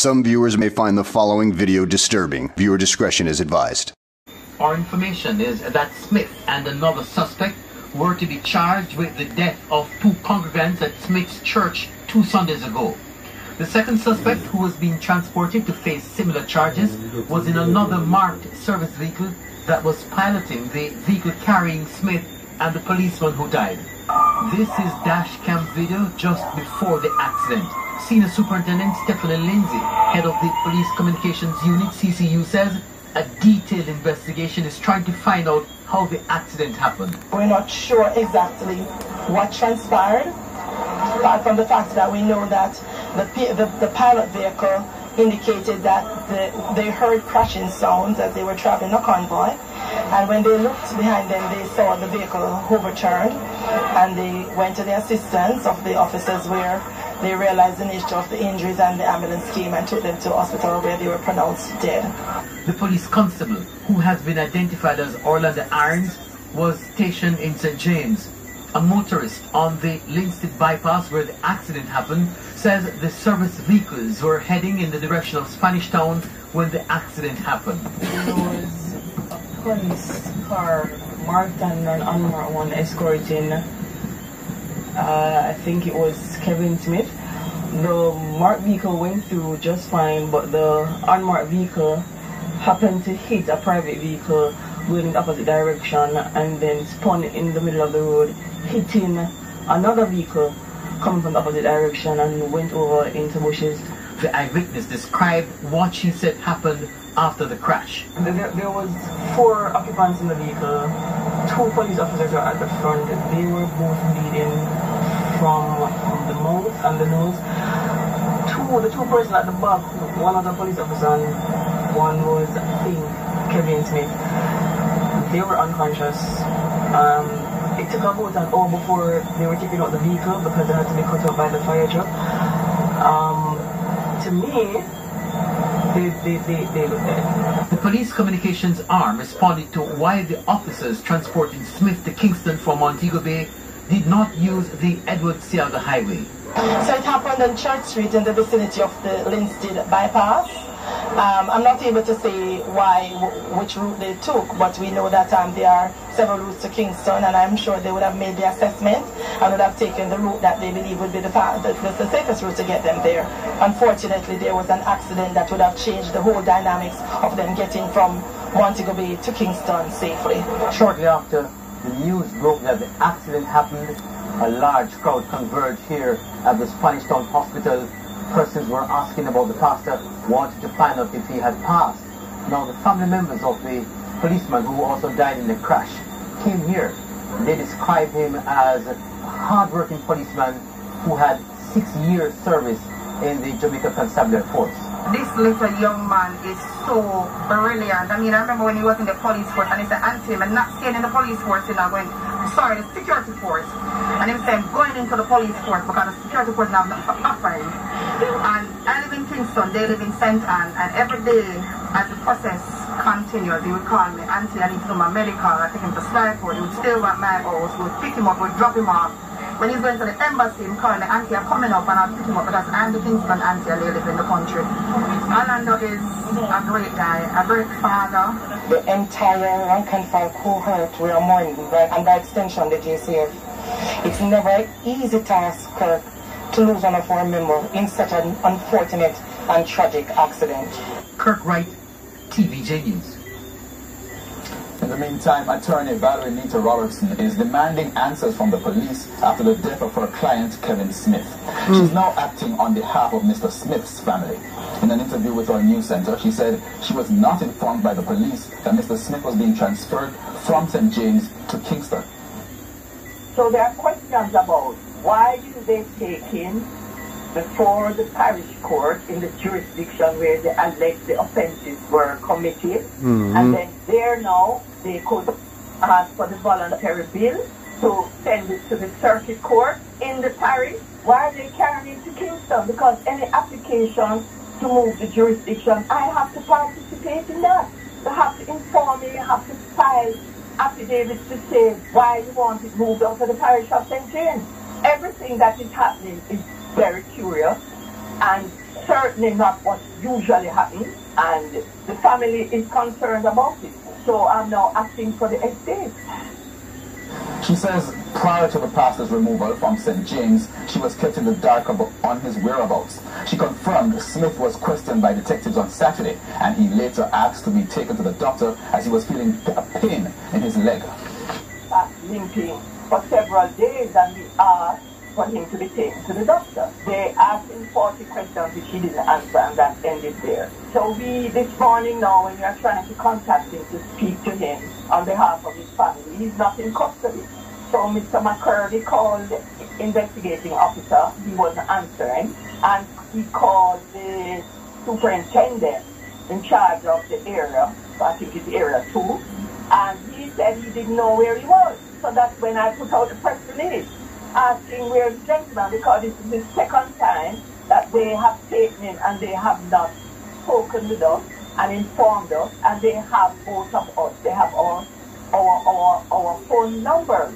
Some viewers may find the following video disturbing. Viewer discretion is advised. Our information is that Smith and another suspect were to be charged with the death of two congregants at Smith's church two Sundays ago. The second suspect, who was being transported to face similar charges, was in another marked service vehicle that was piloting the vehicle carrying Smith and the policeman who died. This is dash cam video just before the accident. Senior Superintendent Stephanie Lindsay, head of the Police Communications Unit, CCU, says a detailed investigation is trying to find out how the accident happened. We're not sure exactly what transpired, apart from the fact that we know that the, the, the pilot vehicle indicated that the, they heard crashing sounds as they were traveling a convoy. And when they looked behind them, they saw the vehicle overturned and they went to the assistance of the officers where they realized the nature of the injuries and the ambulance came and took them to hospital where they were pronounced dead. The police constable, who has been identified as Orlando Irons, was stationed in St. James. A motorist on the Linstead bypass where the accident happened says the service vehicles were heading in the direction of Spanish Town when the accident happened. There was a police car marked and an unmarked one escorting uh, I think it was Kevin Smith. The marked vehicle went through just fine, but the unmarked vehicle happened to hit a private vehicle going in the opposite direction and then spun in the middle of the road, hitting another vehicle coming from the opposite direction and went over into bushes. The eyewitness described what she said happened after the crash. There, there was four occupants in the vehicle. Two police officers were at the front. They were both bleeding from the mouth and the nose. Two, the two persons at the back, one of the police officers and one was, I think, Kevin Smith. They were unconscious. Um, it took about an hour before they were taken out the vehicle because they had to be cut out by the fire truck. Um, to me, they, they, they. The police communications arm responded to why the officers transporting Smith to Kingston from Montego Bay did not use the Edward Seaga Highway. So it happened on Church Street in the vicinity of the Linstead bypass. Um, I'm not able to say why, which route they took, but we know that um, there are several routes to Kingston, and I'm sure they would have made the assessment and would have taken the route that they believe would be the, the, the safest route to get them there. Unfortunately, there was an accident that would have changed the whole dynamics of them getting from Montego Bay to Kingston safely. Shortly after the news broke that the accident happened, a large crowd converged here at the Spanish Town Hospital. Persons were asking about the pastor, wanted to find out if he had passed. Now the family members of the policeman who also died in the crash came here. They described him as a hard-working policeman who had six years service in the Jamaica Constabulary Force this little young man is so brilliant. I mean, I remember when he was in the police force and he said, Auntie, I'm not staying in the police force, you know, going, sorry, the security force. And he said, going into the police force because the security force now not offering. And I live in Kingston, they live in St. Ann, and every day as the process continued, he would call me, Auntie, I need to do my medical, I take him to Skyport, he would still at my house, we would pick him up, we would drop him off. When he's going to the embassy, I'm calling the auntie are coming up and I'll pick him up because I'm the Kingston auntie and live in the country. Orlando is a great guy, a great father. The entire rank and file cohort we are mourning, and by extension the JCF. It's never an easy task, Kirk, to lose one of our members in such an unfortunate and tragic accident. Kirk Wright, TVJ News. In the meantime, attorney Valerie Neita Robertson is demanding answers from the police after the death of her client, Kevin Smith. Mm. She's now acting on behalf of Mr. Smith's family. In an interview with our news center, she said she was not informed by the police that Mr. Smith was being transferred from St. James to Kingston. So there are questions about why did they take him before the parish court in the jurisdiction where the alleged the offences were committed. Mm-hmm. And then there now they could ask for the voluntary bill to send it to the circuit court in the parish. Why are they carrying it to Kingston? Because any application to move the jurisdiction, I have to participate in that. You have to inform me, you have to file affidavits to say why you want it moved out to the parish of St. James. Everything that is happening is very curious. And certainly not what usually happens, and the family is concerned about it. So I'm now asking for the estate. She says prior to the pastor's removal from St. James, she was kept in the dark on his whereabouts. She confirmed Smith was questioned by detectives on Saturday, and he later asked to be taken to the doctor as he was feeling a pain in his leg. Uh, limping for several days, and we asked for him to be taken to the doctor. They asked him 40 questions which he didn't answer and that ended there. So we, this morning now, when we are trying to contact him to speak to him on behalf of his family, he's not in custody. So Mr. McCurdy called investigating officer, he wasn't answering, and he called the superintendent in charge of the area, I think it's area two, and he said he didn't know where he was. So that's when I put out the press release asking where the gentleman, because this is the second time that they have taken him and they have not spoken with us and informed us, and they have both of us. They have our, our, our, our phone numbers.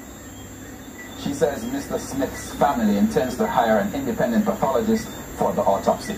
She says Mr. Smith's family intends to hire an independent pathologist for the autopsy.